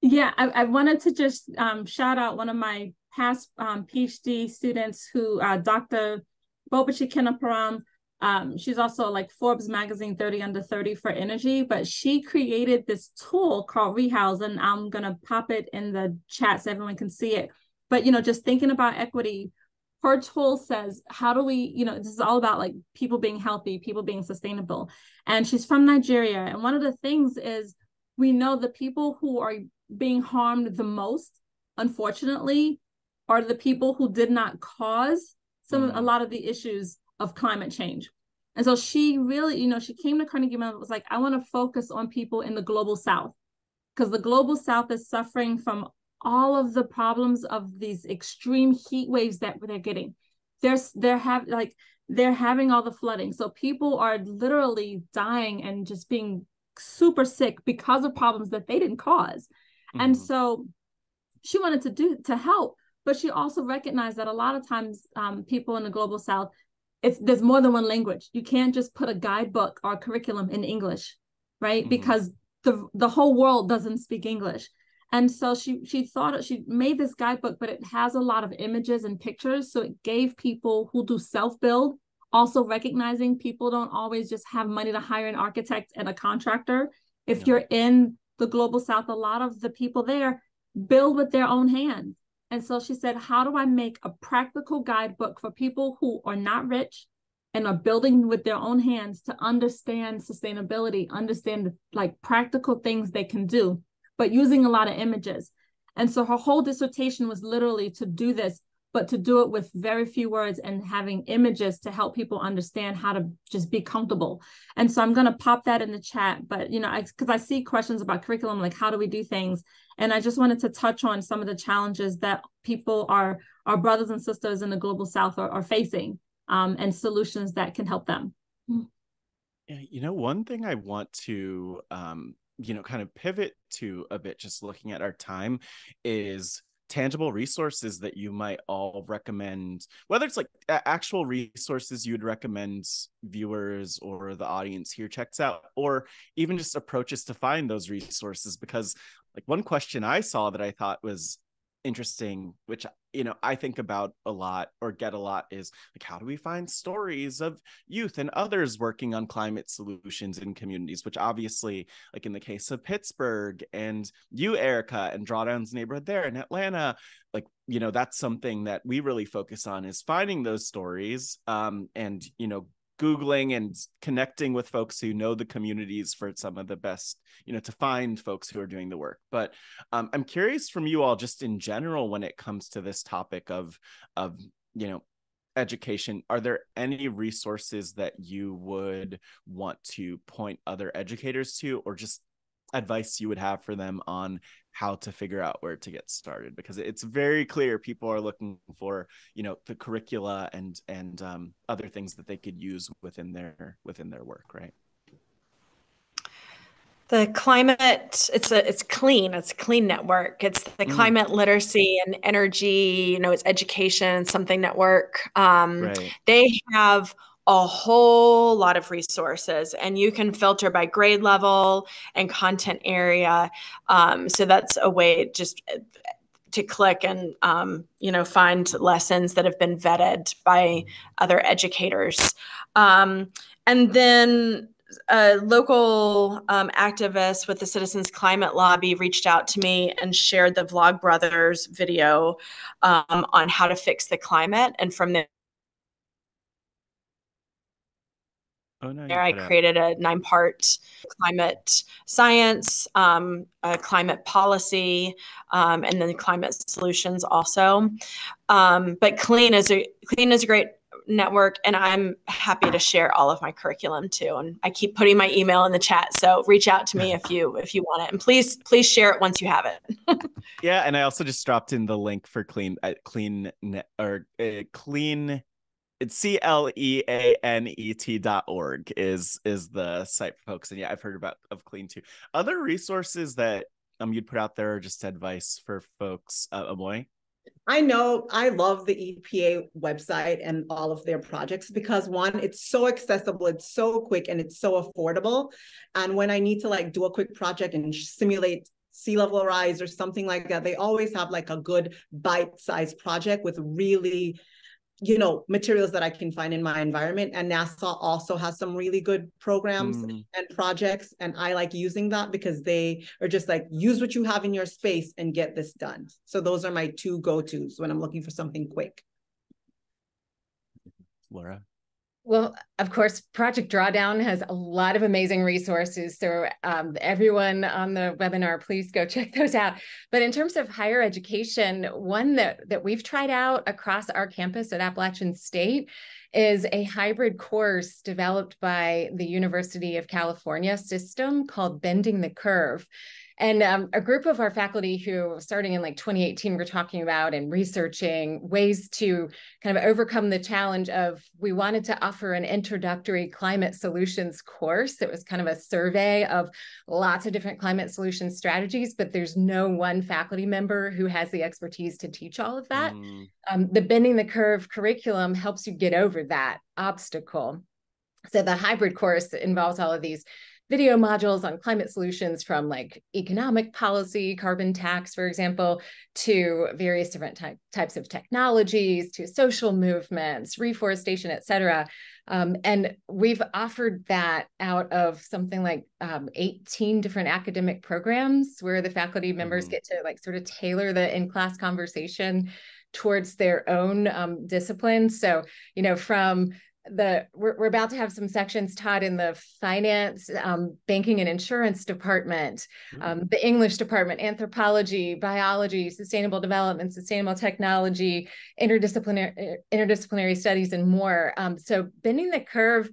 Yeah, I, I wanted to just um, shout out one of my past um, PhD students who, uh, Dr. Bobachi Kinaparam. Um, she's also like Forbes magazine 30 under 30 for energy, but she created this tool called Rehouse, and I'm gonna pop it in the chat so everyone can see it. But you know, just thinking about equity her tool says how do we you know this is all about like people being healthy people being sustainable. And she's from nigeria. And one of the things is we know the people who are being harmed the most unfortunately are the people who did not cause some mm-hmm. of, a lot of the issues of climate change. And so she really you know she came to carnegie mellon was like i want to focus on people in the global south. Because the global south is suffering from all of the problems of these extreme heat waves that they're getting. There's they're have like they're having all the flooding. So people are literally dying and just being super sick because of problems that they didn't cause. Mm-hmm. And so she wanted to do to help, but she also recognized that a lot of times um, people in the global south, it's there's more than one language. You can't just put a guidebook or a curriculum in English, right? Mm-hmm. Because the the whole world doesn't speak English and so she she thought she made this guidebook but it has a lot of images and pictures. So it gave people who do self build also recognizing people don't always just have money to hire an architect and a contractor. If you're in the global south a lot of the people there build with their own hands. And so she said how do i make a practical guidebook for people who are not rich and are building with their own hands to understand sustainability understand like practical things they can do but using a lot of images. And so her whole dissertation was literally to do this but to do it with very few words and having images to help people understand how to just be comfortable. And so I'm going to pop that in the chat. But, you know, I because I, I, see questions about curriculum, like how do we do things? And I just wanted to touch on some of the challenges that people are, our brothers and sisters in the global south are, are facing um, and solutions that can help them. Yeah, you know, one thing I want to, um, you know, kind of pivot to a bit, just looking at our time, is tangible resources that you might all recommend whether it's like actual resources you would recommend viewers or the audience here checks out or even just approaches to find those resources. Because like one question i saw that i thought was interesting which you know i think about a lot or get a lot is like how do we find stories of youth and others working on climate solutions in communities which obviously like in the case of pittsburgh and you erica and drawdown's neighborhood there in atlanta like you know that's something that we really focus on is finding those stories um and you know googling and connecting with folks who know the communities for some of the best you know to find folks who are doing the work. But um, i'm curious from you all just in general when it comes to this topic of of you know education are there any resources that you would want to point other educators to or just advice you would have for them on how to figure out where to get started because it's very clear people are looking for you know the curricula and and um, other things that they could use within their within their work right the climate it's a it's clean it's a clean network it's the mm. climate literacy and energy you know it's education something network um, right. they have a whole lot of resources and you can filter by grade level and content area um, so that's a way just uh, to click and um, you know find lessons that have been vetted by other educators um, and then a local um, activist with the Citizens Climate Lobby reached out to me and shared the Vlogbrothers video um, on how to fix the climate. And from there, Oh, no, there I created a nine part climate science, um, climate policy, um, and then climate solutions also. Um, but clean is a clean is a great network and I'm happy to share all of my curriculum too. And I keep putting my email in the chat. So reach out to me if you if you want it. And please, please share it once you have it. (laughs) yeah. And I also just dropped in the link for clean uh, clean or uh, clean it's C L E A N E T dot org is is the site for folks. And yeah, I've heard about of Clean too. Other resources that um you'd put out there or just advice for folks, uh, Amoy? I know I love the EPA website and all of their projects because one, it's so accessible, it's so quick, and it's so affordable. And when I need to like do a quick project and simulate sea level rise or something like that, they always have like a good bite-sized project with really you know materials that i can find in my environment. And nasa also has some really good programs mm. and projects and i like using that because they are just like use what you have in your space and get this done. So those are my two go-to's when i'm looking for something quick. Laura well, of course, Project Drawdown has a lot of amazing resources. So, um, everyone on the webinar, please go (laughs) check those out. But in terms of higher education, one that, that we've tried out across our campus at Appalachian State is a hybrid course developed by the University of California system called Bending the Curve. And um, a group of our faculty who, starting in like 2018, were talking about and researching ways to kind of overcome the challenge of we wanted to offer an introductory climate solutions course. It was kind of a survey of lots of different climate solution strategies, but there's no one faculty member who has the expertise to teach all of that. Mm. Um, the Bending the Curve curriculum helps you get over that obstacle. So the hybrid course involves all of these video modules on climate solutions from like economic policy, carbon tax, for example, to various different type, types of technologies, to social movements, reforestation, et cetera. Um, and we've offered that out of something like um, 18 different academic programs where the faculty members mm-hmm. get to like sort of tailor the in-class conversation towards their own um, discipline. So, you know, from the we're, we're about to have some sections taught in the finance um, banking and insurance department mm. um, the english department anthropology biology sustainable development sustainable technology interdisciplinary interdisciplinary studies and more um, so bending the curve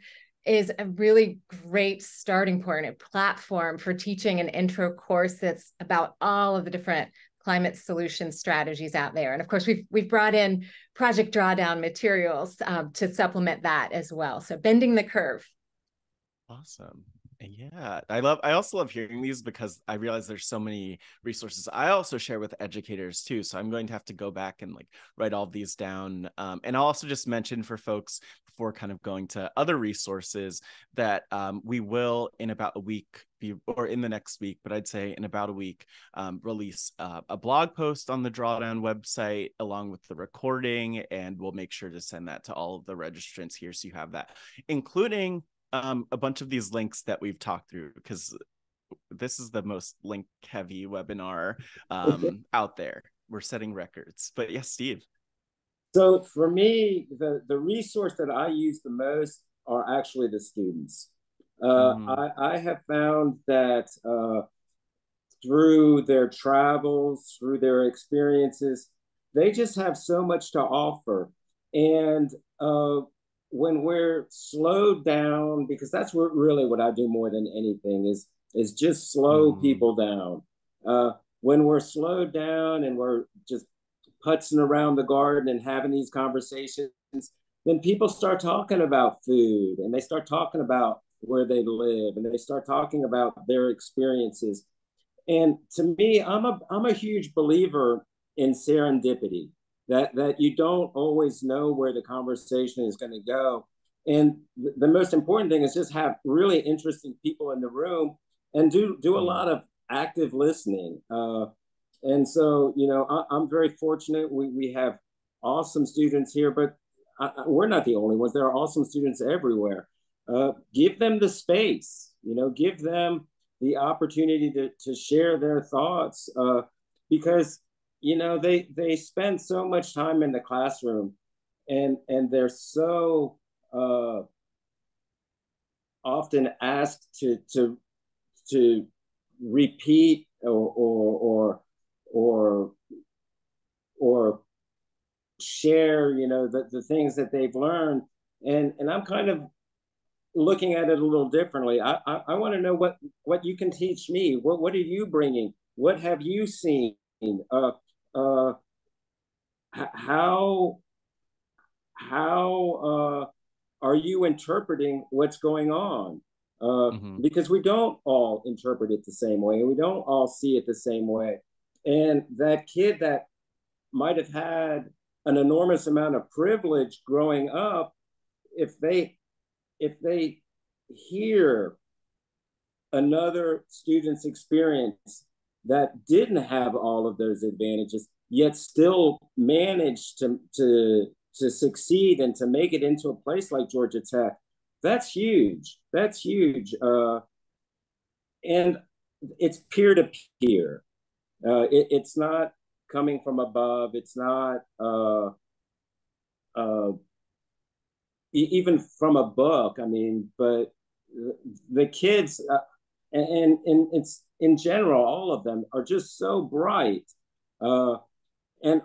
is a really great starting point a platform for teaching an intro course that's about all of the different climate solution strategies out there. And of course, we've we've brought in project drawdown materials um, to supplement that as well. So bending the curve. Awesome. Yeah, I love. I also love hearing these because I realize there's so many resources. I also share with educators too, so I'm going to have to go back and like write all these down. Um, and I'll also just mention for folks before kind of going to other resources that um, we will in about a week be or in the next week, but I'd say in about a week, um, release uh, a blog post on the Drawdown website along with the recording, and we'll make sure to send that to all of the registrants here so you have that, including um, a bunch of these links that we've talked through because this is the most link heavy webinar um, (laughs) out there. We're setting records. But yes, Steve. So for me, the, the resource that I use the most are actually the students. Uh, mm. I, I have found that uh, through their travels, through their experiences, they just have so much to offer. And uh, when we're slowed down, because that's what really what I do more than anything is is just slow mm-hmm. people down. Uh, when we're slowed down and we're just putzing around the garden and having these conversations, then people start talking about food and they start talking about where they live and they start talking about their experiences. And to me, I'm a I'm a huge believer in serendipity that that you don't always know where the conversation is going to go. And th- the most important thing is just have really interesting people in the room and do do a mm-hmm. lot of active listening uh, and so you know I, am very fortunate. We, we have awesome students here but I, we're not the only ones. There are awesome students everywhere. Uh, give them the space you know give them the opportunity to, to share their thoughts uh, because you know they they spend so much time in the classroom and and they're so uh, often asked to to to repeat or or or or, or share you know the, the things that they've learned. And and i'm kind of looking at it a little differently. I i, I want to know what what you can teach me. What what are you bringing? What have you seen? Uh, uh, how how uh, are you interpreting what's going on? Uh, mm-hmm. Because we don't all interpret it the same way, we don't all see it the same way. And that kid that might have had an enormous amount of privilege growing up, if they if they hear another student's experience that didn't have all of those advantages, yet still managed to, to, to succeed and to make it into a place like Georgia Tech. That's huge. That's huge. Uh, and it's peer to peer. It's not coming from above. It's not uh, uh, even from a book. I mean, but the kids, uh, and, and it's in general, all of them are just so bright. Uh, and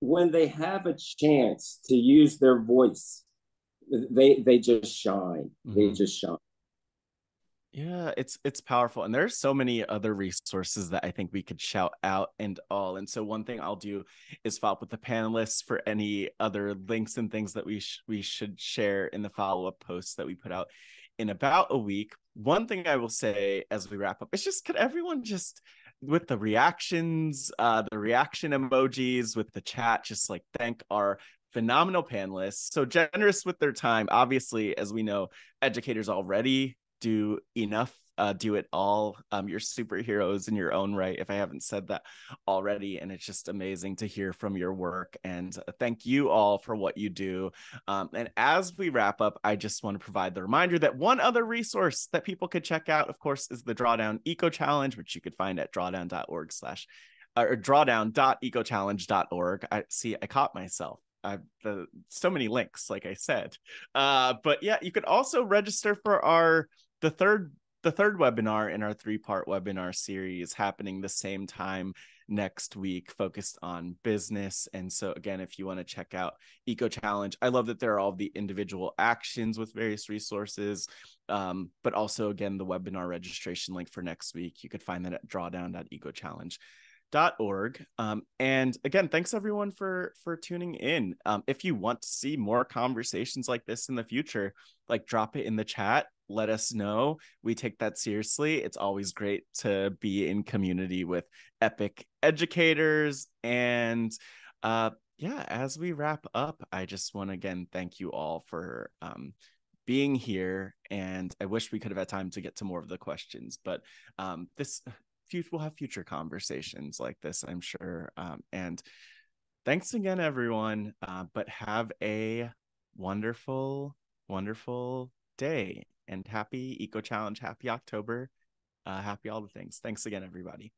when they have a chance to use their voice, they they just shine. Mm-hmm. They just shine. Yeah, it's it's powerful, and there's so many other resources that I think we could shout out and all. And so one thing I'll do is follow up with the panelists for any other links and things that we sh- we should share in the follow up posts that we put out in about a week. One thing I will say as we wrap up is just could everyone just with the reactions, uh, the reaction emojis, with the chat, just like thank our phenomenal panelists. So generous with their time. Obviously, as we know, educators already do enough uh, do it all. Um, you're superheroes in your own right, if I haven't said that already. And it's just amazing to hear from your work. And uh, thank you all for what you do. Um, and as we wrap up, I just want to provide the reminder that one other resource that people could check out, of course, is the Drawdown Eco Challenge, which you could find at drawdown.org slash uh, or drawdown.ecochallenge.org. I see I caught myself I the so many links, like I said. Uh, but yeah, you could also register for our the third the third webinar in our three part webinar series happening the same time next week focused on business. And so again if you want to check out eco challenge i love that there are all the individual actions with various resources um, but also again the webinar registration link for next week. You could find that at drawdown.ecochallenge.org um, and again thanks everyone for for tuning in. Um, if you want to see more conversations like this in the future like drop it in the chat let us know. We take that seriously. It's always great to be in community with epic educators. And uh yeah as we wrap up i just want to again thank you all for um being here. And i wish we could have had time to get to more of the questions but um this we'll have future conversations like this i'm sure. Um, and thanks again everyone. Uh, but have a wonderful wonderful day and happy eco challenge happy october uh, happy all the things. Thanks again everybody